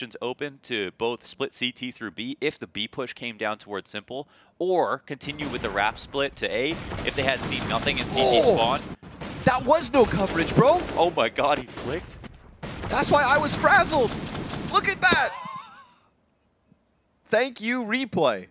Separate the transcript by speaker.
Speaker 1: options open to both split CT through B if the B push came down towards s1mple, or continue with the wrap split to A if they had seen nothing in CT
Speaker 2: Oh.
Speaker 1: spawn.
Speaker 2: That was no coverage, bro.
Speaker 1: Oh my god, he flicked.
Speaker 2: That's why I was frazzled. Look at that. Thank you, replay.